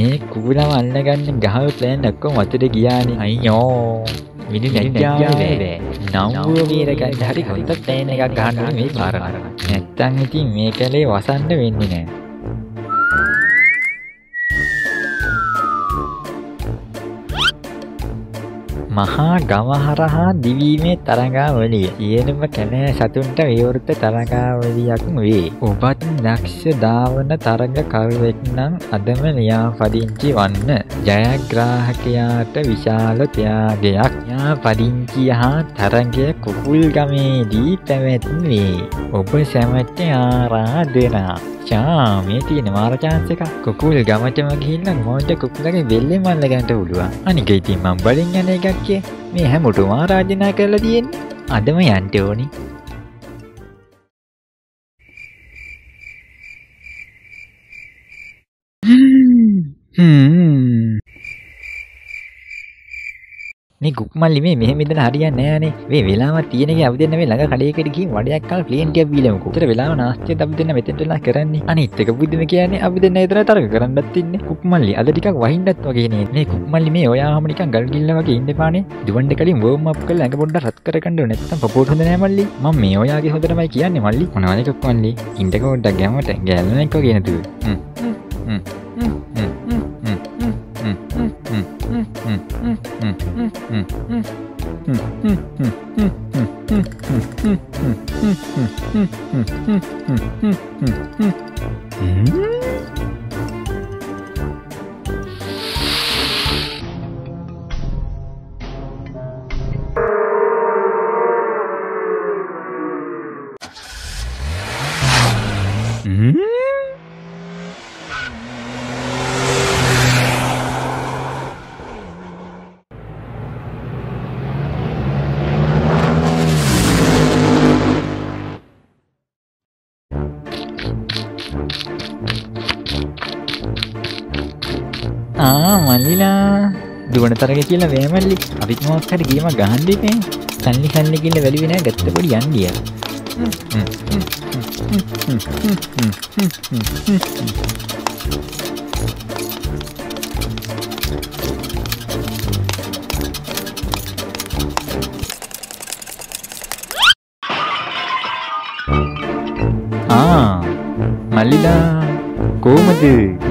මේ කුකුලම අල්ලගන්න ගහව ප්ලෑන් ඔක්කොම වතුර ගියානේ. අයියෝ. මිනි නැජ්ජාවේ නම්බුව මීරගන්න හරි හොඳ ප්ලෑන් එකක් ගහන්න මේ පාර නැත්තම් ඉතින් මේ කැලේ වසන්න වෙන්නේ නෑ මහා ගමහරහා දිවීමේ තරඟාවලිය සියලුම කැනෑ සතුන්ට විවෘත තරඟාවලියක් වේ. ඔබත් දක්ෂ ධාවන තරඟ කරුවෙක් නම් අදම ලියාපදිංචි වන්න. ජයග්‍රාහකයාට විශාල ත්‍යාගයක් ලියාපදිංචිය හා තරඟය කුකුල්ගමේදී පැවැත්වේ. ඔබ සැමට ආරාධනා. චා මේ තියෙන මාර chance එකක්. කුකුල් ගමටම ගිහිල්ලා මොන්ට කුකුලගේ බෙල්ලේ මල්ල ගන්නට පුළුවන්. අනික ඉතින් මම බලින් යන එකක් කිය. මේ හැමෝටම ආරාධනා කරලා තියෙන්නේ. අදම යන්න ඕනි. ගුක්මල්ලි මේ මෙහෙම ඉඳලා හරියන්නේ නෑනේ. මේ වෙලාවක් තියෙන එක අපි දෙන්න මේ ළඟ කඩේකට ගිහින් වඩයක් කාලා ප්ලේන් ටිකක් බීලමුකෝ. උතර වෙලාව නාස්තියට අපි දෙන්න මෙතෙන්ට වෙලා කරන්නේ. අනිත් එක බුද්ධිම කියන්නේ අපි දෙන්න ඒතර තරක කරන්නත් ඉන්නේ. කුක්මල්ලි අද ටිකක් වහින්නත් වගේ නේ. මේ කුක්මල්ලි මේ ඔයාම නිකන් ගල් ගිල්ල වගේ ඉන්න එපානේ. දුවන්න කලින් වෝම් අප් කරලා ඇඟ පොඩ්ඩක් රත් කරගන්න ඕනේ. නැත්තම් පපෝට හොඳ නෑ මල්ලි. මම මේ ඔයාගේ හොඳටමයි කියන්නේ මල්ලි. මොනවද කුක්මල්ලි? ඉන්න පොඩ්ඩක් ගැමට ගෑල්ලෙක් වගේ ん。ආ මල්ලිලා. දුවන තරග කියලා වෑමල්ලි අපිත් මොකක් හරි ගේමක් ගහන්න ඉන්නේ සල්ලි සල්ලි කියලා වැලුවේ නෑ ගත්ත පොඩි යන්ඩිය ආ මල්ලිලා. කොහමද?